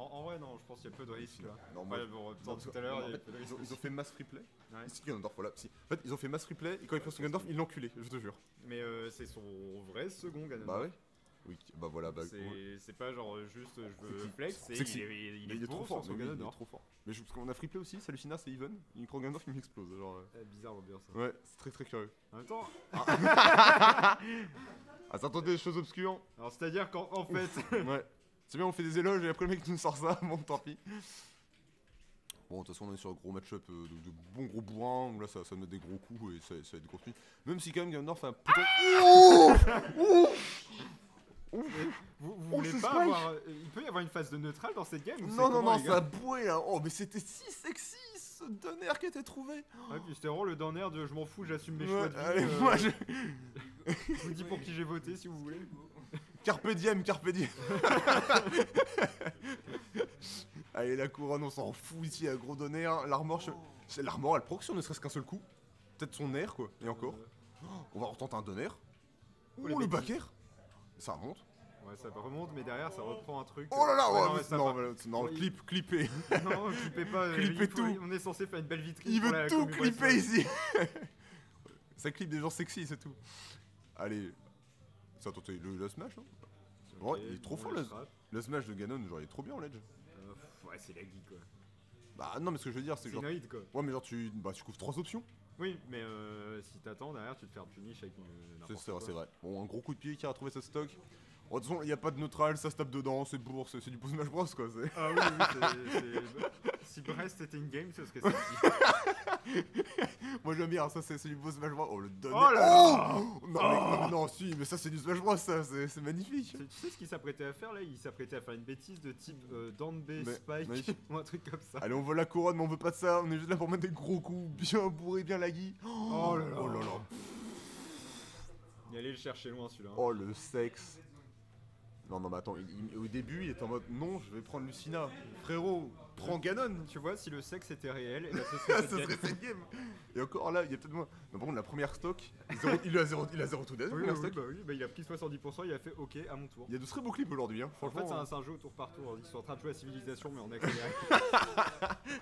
En, en vrai, non, je pense qu'il y a peu de risques là. Non, moi, Ouais, bon, non, tout à l'heure, en il y a fait, peu de ils, risques. ont, ils ont fait mass replay. Ouais. Ici, Ganondorf, voilà. Si. En fait, ils ont fait mass replay et quand ils prennent son Ganondorf, ils l'ont enculé, je te jure. Mais euh, c'est son vrai second Ganondorf. Bah ouais. Oui, bah voilà, bah. C'est pas genre euh, juste euh, je veux flex, c'est il est, il Mais est, il est trop fort, mais oui, il est trop fort. Mais je, parce qu'on a freeplay aussi, c'est Lucina, c'est Even. Il prend Ganondorf, il m'explose. Genre, euh, Eh, bizarre l'ambiance. hein. ouais, c'est très très curieux. En même temps, Ah, ça tentait des choses obscures. alors c'est à dire qu'en en fait, ouais. C'est bien, on fait des éloges et après le mec nous sort ça, bon tant pis. Bon, de toute façon, on est sur un gros match-up euh, de, de bons gros bourrins, où là ça, ça met des gros coups et ça, ça va être construit. Même si quand même Ganondorf a un putain. vous, vous Oh, voulez pas spike avoir. euh, Il peut y avoir une phase de neutral dans cette game ou Non, non, non, ça a boué là. Oh, mais c'était si sexy ce donner qui était trouvé. Ouais, puis c'était vraiment le dernier de je m'en fous, j'assume mes Ouais, choix de vie. allez, euh, moi je. Je vous dis pour qui j'ai voté si vous voulez. Carpe diem, carpe diem. Allez, la couronne, on s'en fout ici, à gros donner. L'armor, je- l'armor, elle proc sur ne serait-ce qu'un seul coup. Peut-être son air, quoi. Et encore. Euh, On va retenter un donner. Oh, le backer. Ça remonte. Ouais, ça remonte, mais derrière ça reprend un truc. Oh là là, Ouais, ouais, non, mais non, clip, clippé. Non, clippez pas. euh, Clippez faut- tout. On est censé faire une belle vitrine. Il veut la tout clipper ici. ça clip des gens sexy, c'est tout. Allez. Ça, attends, le, le smash, non Ouais, il est trop fort, le le- smash de Ganon, genre, il est trop bien en ledge. Euh, pff, Ouais, c'est laggy quoi. Bah, non, mais ce que je veux dire, c'est C'est genre. quoi. Ouais, mais genre, tu, bah, tu couvres trois options. Oui, mais euh, si t'attends derrière, tu te fais un punish avec une. C'est n'importe vrai, c'est vrai. Bon, un gros coup de pied qui a retrouvé sa stock. Bon, de toute façon, il n'y a pas de neutral, ça se tape dedans, c'est bourre, c'est c'est du Smash Bros quoi. c'est- Ah oui, oui, c'est- c'est. Si Brest était une game, ce serait celle-ci. Moi j'aime bien, ça c'est c'est du beau Smash Bros. Oh le donner. Oh là là Oh non, mais, non, non, si, mais ça c'est du Smash Bros, ça, c'est c'est magnifique. Tu sais ce qu'il s'apprêtait à faire là? Il s'apprêtait à faire une bêtise de type euh, Mais- spike mais- ou un truc comme ça. Allez, on veut la couronne, mais on veut pas de ça, on est juste là pour mettre des gros coups bien bourrés, bien laggy. Oh là là. Oh là là. Il allait le chercher loin celui-là. hein. Oh le sexe. Non, non, mais attends, il- il- au début il était en mode non, je vais prendre Lucina. Frérot, prends Ganon. Tu vois, si le sexe était réel, et bah, ce serait cette game. cette game. Et encore là, il y a peut-être moins. Mais par contre, la première stock, zéro- il a zéro, il a zéro tout Oui, oui, stock. bah oui, bah il a pris 70%, il a fait ok à mon tour. Il y a de très beaux clips aujourd'hui, hein. En fait, c'est un, c'est un jeu au tour par tour. Ils sont en train de jouer à Civilisation, mais en accéléré.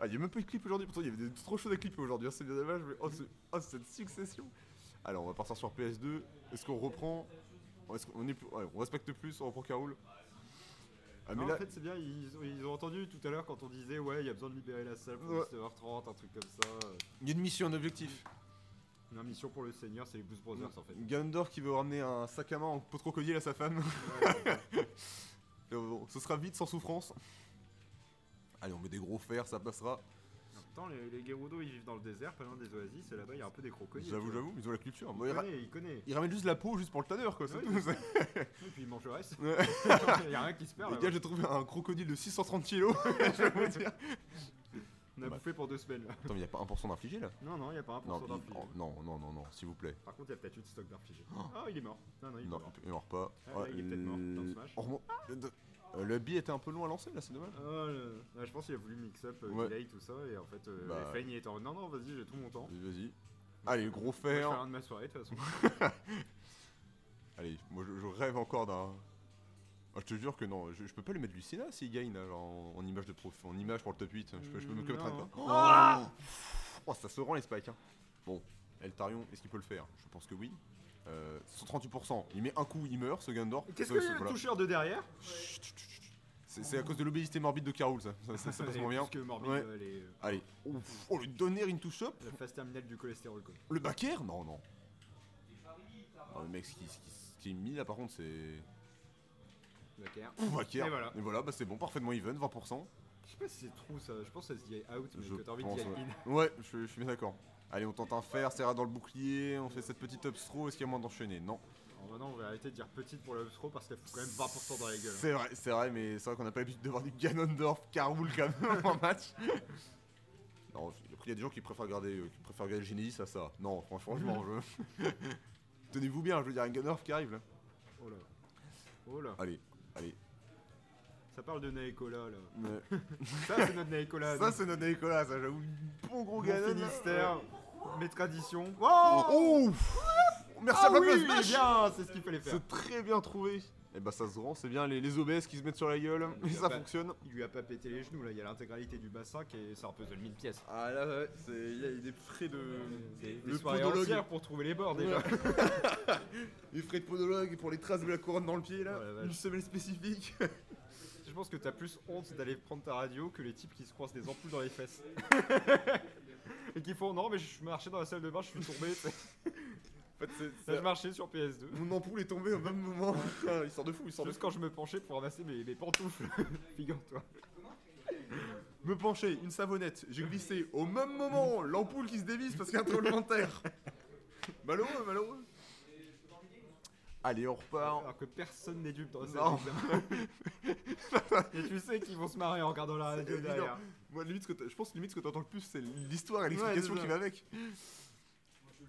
Ah, il y a même pas eu de clip aujourd'hui, pourtant il y avait des trop choses à clipper aujourd'hui, hein, c'est bien dommage, mais oh, oh, cette succession. Alors, on va partir sur PS2. Est-ce qu'on reprend Est ouais, on respecte plus, on reprend Carole Ah, mais Non, là, En fait, c'est bien, ils ont, ils ont entendu tout à l'heure quand on disait ouais, il y a besoin de libérer la salle pour Ouais. 17h30, un truc comme ça. il y a une mission, un objectif. Une mission pour le Seigneur, c'est les Blues Brothers en fait. Ganondorf qui veut ramener un sac à main en pot de crocodile à sa femme. Ouais, Et bon, ce sera vite, sans souffrance. Allez, on met des gros fers, ça passera. Les, les Gerudo ils vivent dans le désert, pas loin des oasis, et là-bas il y a un peu des crocodiles. J'avoue, j'avoue, ils ont la culture. Ils, ra- connaît, il connaît. ils ramènent juste la peau, juste pour le tanner, quoi, c'est Ouais, tout. Et puis il mange le reste. Ouais. il y a rien qui se perd Les là. gars, j'ai trouvé un crocodile de 630 kilos, je vais vous dire. On a Bah. bouffé pour deux semaines là. Attends, mais y a pas 1% d'infligé là? Non, non, il y a pas 1% non, il- d'infligé. oh, non, non, non, non, s'il vous plaît. Par contre, il y a peut-être eu de stock d'infligé. Oh. Ah, il est mort. Non, non, il est Non, mort. il meurt pas. Ah, là, il est peut-être mort dans le Smash. on remonte- le- de- euh, le billet était un peu long à lancer là, c'est dommage. Ah, ah, je pense qu'il a voulu mix up euh, Ouais. delay tout ça et en fait euh, Bah. Flame il était en non non vas-y j'ai tout mon temps. Vas-y, Vas-y. Allez, gros Moi, je fais fer. rien de ma soirée de toute façon. Allez, moi je, je rêve encore d'un. Ah, je te jure que non, je, je peux pas lui mettre Lucina s'il gagne là, genre, en, en image de prof, en image pour le top 8. Je peux, je peux me non. pas. Ah Oh, ça se rend les spikes. Hein. Bon, Eltarion, est-ce qu'il peut le faire? Je pense que oui. Euh, 138%, il met un coup, il meurt, ce Gandor. Qu'est-ce que c'est- le voilà. toucheur de derrière Chut, chut, chut, chut. C'est c'est à cause de l'obésité morbide de Carol, ça. Ça, ça, ça passe moins bien. Parce que Morbid Ouais. euh, euh, Allez. Ouf. Oh, le donner into shop la phase terminale du cholestérol quoi. Le backer Non, non. Non, le mec, ce qui, ce qui, ce qui est mis là par contre, c'est. Ouf, backer. Et voilà. Bah c'est bon, parfaitement even, 20%. Je sais pas si c'est trou ça, je pense que ça se dit out mais Je que t'as envie de pense, dire ouais. in. Ouais, je, je suis bien d'accord. Allez, on tente un fer, Serra dans le bouclier, on fait cette petite upstro, est-ce qu'il y a moins d'enchaîner? Non. Alors maintenant on va arrêter de dire petite pour la throw parce qu'elle fout quand même 20% dans la gueule. C'est vrai, c'est vrai, mais c'est vrai qu'on n'a pas l'habitude de voir du Ganondorf Caroul quand même en match. Non, il y a des gens qui préfèrent regarder, euh, qui préfèrent regarder Genesis à ça. Non, franchement, je... Tenez-vous bien, je veux dire, un Ganondorf qui arrive là. Oh là. Oh là. Allez, allez. Ça parle de Naekola là. Ça c'est notre Naekola. ça c'est notre Nicolas, ça j'avoue. Bon gros là. Finistère, mes traditions. Oh, Oh Merci Ah à oui, Smash bien, c'est ce qu'il fallait faire. C'est très bien trouvé. Et bah ça se rend, c'est bien les, les obèses qui se mettent sur la gueule, et ça pas- fonctionne. Il lui a pas pété les genoux là, il y a l'intégralité du bassin qui est c'est un puzzle 1000 pièces. Ah là ouais, c'est- il y a des frais de... Des Le soirées podologue. entières pour trouver les bords déjà. Les frais de podologue pour les traces de la couronne dans le pied là, une semelle spécifique. Je pense que t'as plus honte d'aller prendre ta radio que les types qui se croisent des ampoules dans les fesses. Et qui font non mais je marchais dans la salle de bain, je suis tombé. En fait, c'est- Ça, je c'est- marchais sur PS2. Mon ampoule est tombée au même moment. Il sort de fou, il sort de Juste quand je me penchais pour ramasser mes, mes pantoufles, figure-toi. Me pencher, une savonnette, j'ai glissé au même moment, l'ampoule qui se dévisse parce qu'il y a un tremblement de terre. Malheureux, malheureux. Allez, on repart. Alors que personne n'est dupe dans cette. Et tu sais qu'ils vont se marrer en regardant la radio derrière. Moi, limite, ce que je pense limite ce que t'entends le plus, c'est l'histoire et l'explication Ouais, qui va avec.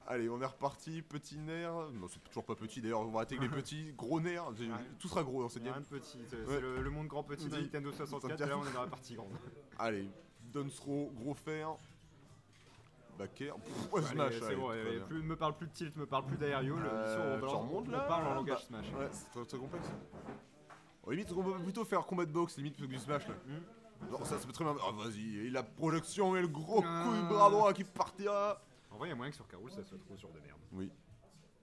Allez, on est reparti, petit nerf. Non, c'est toujours pas petit d'ailleurs, on va avec les petits. Gros nerf, tout sera gros dans cette Rien game. de petit, c'est Ouais. le, le monde grand petit de Nintendo ça 64, me là on est dans la partie grande. Allez, Dunsro, gros fer. Backer. Pff, ouais, Smash, c'est bon, allez, plus, me parle plus de tilt, me parle plus Euh, mission, tu on, parle en Bah, langage Smash. Ouais, c'est très, très complexe. Limite, on peut plutôt faire combat de boxe, limite, plutôt que du smash là. Non, ça, ça peut très bien. Ah, vas-y, et la projection et le gros Ah. coup de bras droit qui partira. En vrai, il y a moyen que sur Carol ça soit trop sur de merde. Oui.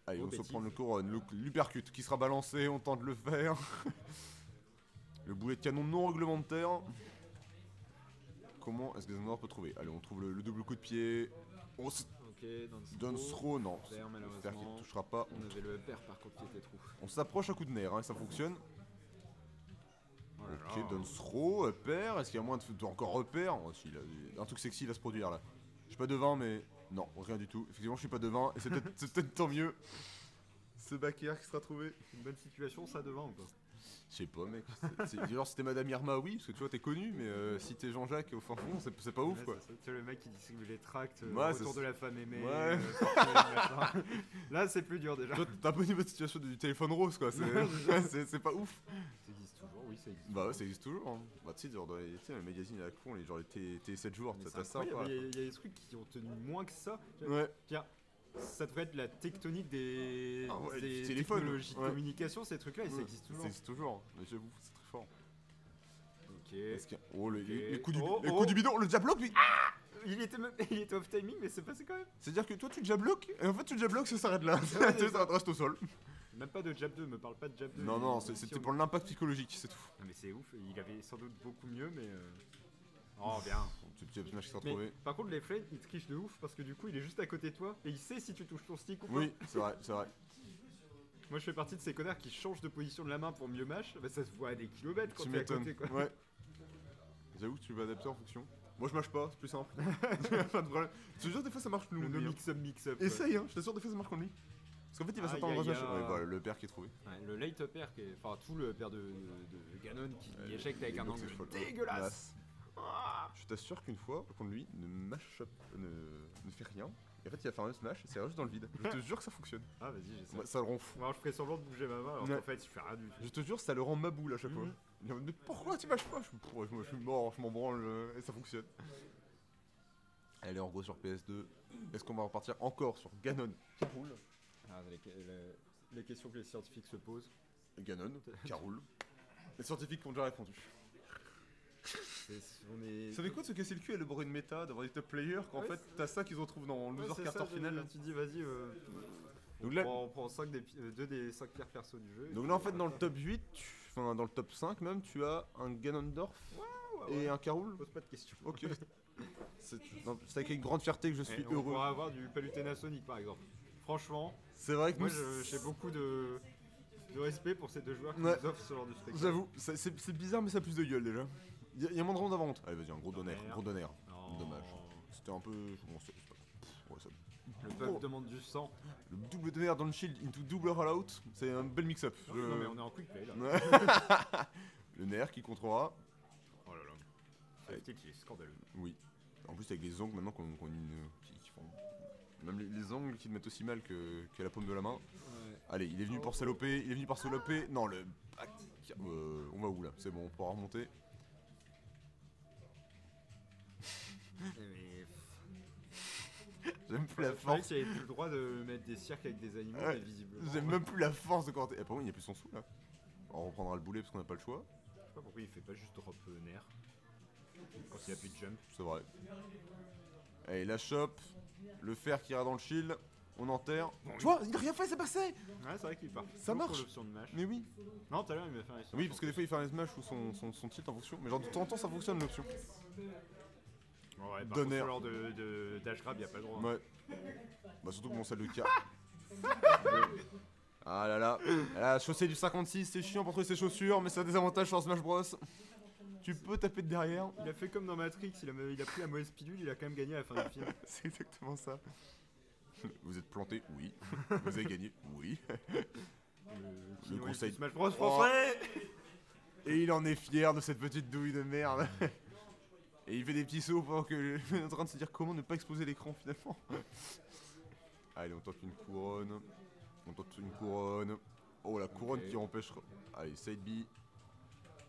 Allez, on se prend le couronne, l'uppercut qui sera balancé, on tente de le faire. le boulet de canon non réglementaire. Comment est-ce que Xandor peut trouver? Allez, on trouve le, le double coup de pied. On se Ok, non. Fer, Fer qui malheureusement. ne touchera pas. On avait le père par contre qui était trou. On s'approche à coup de nerf, hein, ça fonctionne. Oh Ok, throw, repère. Est-ce qu'il y a moins de, encore repère oh, si, Un truc sexy va se produire là. Je suis pas devin, mais non, rien du tout. Effectivement, je suis pas devin, et c'est peut-être tant mieux. Ce backer qui sera trouvé. C'est une bonne situation ça devant ou pas? Je sais pas, mec. C'est- c'est- Genre, si t'es Madame Irma, oui, parce que tu vois, t'es connu, mais euh, si t'es Jean-Jacques au fin fond, c'est c'est pas ouf quoi. c'est le mec qui distribue les tracts euh, Ouais, autour de la femme aimée. Ouais. euh, fortune, machin. Là, c'est plus dur déjà. Toi, t'as un peu niveau de situation du téléphone rose quoi. C'est pas ouf. Ça existe toujours, oui, ça existe. Bah, ouais, ça existe toujours. Hein. Bah, tu sais, genre, dans les, tu sais, dans les magazines à la con, les, genre les T, T 7 jours, Mais t'as c'est t'as ça quoi. incroyable, Il y, a- il y a des trucs qui ont tenu moins que ça. Ouais. Tiens, ça devrait être la tectonique des, Ah ouais, des technologies de ouais. communication, ces trucs-là, et ça Ouais, existe toujours. Ça existe toujours, mais j'avoue, c'est très fort. Ok. Oh, les, les- les coups du, Oh, les oh. du bidon, le jab lock, lui Il était, il était off timing, mais c'est passé quand même. C'est-à-dire que toi, tu jab lock, et en fait, tu jab lock, ça s'arrête là. Ça reste au sol. Même pas de jab 2, me parle pas de jab 2. Non, non, c'était pour l'impact psychologique, c'est tout. Non, mais c'est ouf, il avait sans doute beaucoup mieux, mais. euh, Oh, bien. Petit up smash qui sera Mais trouvé. par contre, les flames, il triche de ouf parce que du coup, il est juste à côté de toi et il sait si tu touches ton stick ou pas. Oui, c'est vrai, c'est vrai. Moi, je fais partie de ces connards qui changent de position de la main pour mieux mash. Bah, ça se voit à des kilomètres quand Tu t'es à côté, quoi. Ouais. J'avoue que tu vas adapter en fonction. Moi, je mâche pas, c'est plus simple. pas de problème. Je te jure, des fois, ça marche plus Le no mix-up, mix-up. Essaye, hein, je t'assure, des fois, ça marche comme lui. Parce qu'en fait, il va s'attendre à un aïe. Ouais, voilà, le père qui est trouvé. Ouais, le late upper, qui est... enfin tout le père de, de, de Ganon qui Euh, éjecte avec un angle dégueulasse. Je t'assure qu'une fois, contre lui, ne mash up, ne, ne fait rien. Et en fait, il va faire un smash et c'est juste dans le vide. Je te jure que ça fonctionne. Ah, vas-y, j'essaie. Ça le rend fou. Alors, je ferai semblant de bouger ma main alors Ouais. qu'en fait, je fais rien du tout. Je te jure, ça le rend ma boule à chaque fois. Mhm. Il est en mode, mais pourquoi tu mâches pas? Je, suis- je, je suis mort, je m'en branle euh, et ça fonctionne. Allez, en gros sur PS2, est-ce qu'on va repartir encore sur Ganon? Qui roule? Ah, les, les- les questions que les scientifiques se posent. Ganon qui roule. Les scientifiques qui ont déjà répondu. On est... Vous savez quoi de se casser le cul et le une méta, d'avoir des top players qu'en Ouais, fait t'as ça qu'ils retrouvent dans Ouais, Loser ça, je- final Tu dis, vas-y, euh, on, là, prend, on prend 5 des, pi- euh, deux des 5 pires persos du jeu. donc là en fait on dans le top 8, tu- enfin dans le top 5 même, tu as un Ganondorf faire- Ouais, et ouais, un Carol. Pose pas de questions. Ok. C'est avec une grande fierté que je suis Et on heureux. pourra avoir du Palutena Sonic par exemple. Franchement, C'est vrai que moi j'ai beaucoup de, de respect pour ces deux joueurs qui Ouais. nous offrent ce genre de spectacle. J'avoue, c'est bizarre mais ça a plus de gueule déjà. Il y, a- y a moins de rondes avant honte. Allez vas-y, un gros donner, Merde. gros donner. Non. Dommage. C'était un peu... Bon, c'est- c'est pas- pff, ouais, ça- Le peuple Oh. demande du sang. Le double donner dans le shield into double rollout, c'est un bel mix-up. Non, Je- non, mais on est en quick play là. Le nerf qui contrôlera. Oh là là. Ouais. Safety qui est scandaleux. Oui. En plus avec les ongles maintenant qu'on qu'on une- qui, qui font... Même les, les ongles qui te mettent aussi mal que, que la paume de la main. Allez, il est venu pour saloper, il est venu par saloper. Non, le... Euh, on va où là? C'est bon, on pourra remonter. J'aime plus la force. avait plus le droit de mettre des cirques avec des animaux, Ouais. mais visiblement. J'aime même plus la force de Corté. Eh, par contre, il n'y a plus son sou là. On reprendra le boulet parce qu'on n'a pas le choix. Je sais pas pourquoi il fait pas juste drop euh, nerf. Quand il a plus de jump. C'est vrai. Allez, la chope. Le fer qui ira dans le shield. On enterre. Tu vois, il a rien fait, c'est passé Ouais, c'est vrai qu'il part. Ça toujours marche. pour l'option de mash. Mais oui. Non, tout à l'heure il m'a fait un Oui, parce que des fois il fait un smash ou son, son, son tilt en fonction. Mais genre de temps en temps ça fonctionne l'option. Ouais, par Donner. contre, sur l'heure de, de dash grab, il a pas le droit. hein. Ouais. Bah surtout que mon salle de cas. ah là là. La chaussée du 56, c'est chiant pour trouver ses chaussures, mais ça a des avantages sur Smash Bros. Tu peux taper de derrière. Il a fait comme dans Matrix, il a, il a pris la mauvaise pilule, il a quand même gagné à la fin du film. C'est exactement ça. Vous êtes planté Oui. Vous avez gagné Oui. Le, qui ont conseil- Smash Bros français Et il en est fier de cette petite douille de merde. Et il fait des petits sauts pendant que il est en train de se dire comment ne pas exploser l'écran finalement. Allez, on tente une couronne. On tente une couronne. Oh, la couronne qui empêchera. Allez, side B.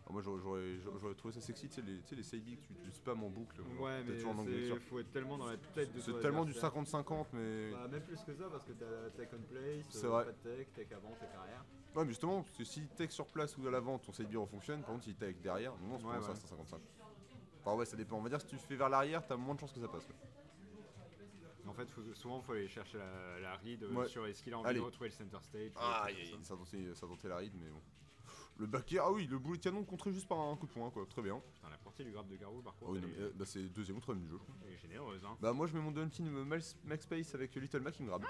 Ah, moi j'aurais- trouvé ça sexy, tu sais, les, tu sais, les side B que tu, tu spams en boucle. Ouais, mais en c'est faut être tellement dans la tête de C'est tellement du adversaire. 50-50, mais. Bah, même plus que ça, parce que t'as tech on place, C'est euh, vrai. pas de tech, tech avant, tech arrière. Ouais, mais justement, parce que si tech sur place ou à l'avant, ton side B fonctionne, par contre, si tech derrière, non, on se Ouais, prend ça, ouais. 155. Enfin, ouais, ça dépend. On va dire, si tu fais vers l'arrière, t'as moins de chances que ça passe. En fait, faut, souvent, faut aller chercher la, la read euh, Ouais. sur est-ce qu'il a envie Allez. de retrouver le center stage. ou Ah, trucs comme ça. ça tentait, ça tentait la ride, mais bon. Le back air, ah oui, le boulet de canon contré juste par un coup de poing, quoi. Très bien. Putain, la portée du grab de Garou, par Ah contre, oui, non, elle, mais, euh, bah, c'est le deuxième ou troisième du jeu. je crois. elle est généreuse. Hein. Bah, moi, je mets mon Dunkin Max, Max Space avec Little Mac, il me grabe.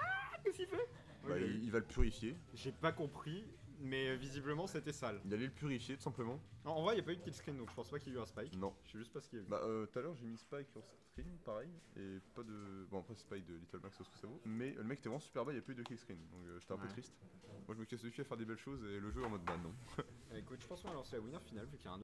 Qu'est-ce qu'il fait? Bah, il, il va le purifier. J'ai pas compris, mais euh, visiblement, c'était sale. Il allait le purifier, tout simplement. En, en vrai, il a pas eu de kill screen, donc je pense pas qu'il y a eu un spike. Non. Je sais juste pas ce qu'il y a eu. Bah, euh, tout à l'heure, j'ai mis Spike sur screen, pareil. Et pas de. Bon, après, Spike de Little Max, ce que ça vaut. Mais le mec était vraiment super bas, il n'y a plus eu de kill screen. Donc, euh, j'étais un peu triste. Moi, je me casse dessus à faire des belles choses et le jeu en mode bah non. Euh, Écoute, je pense qu'on va lancer la winner finale, vu qu'il y a un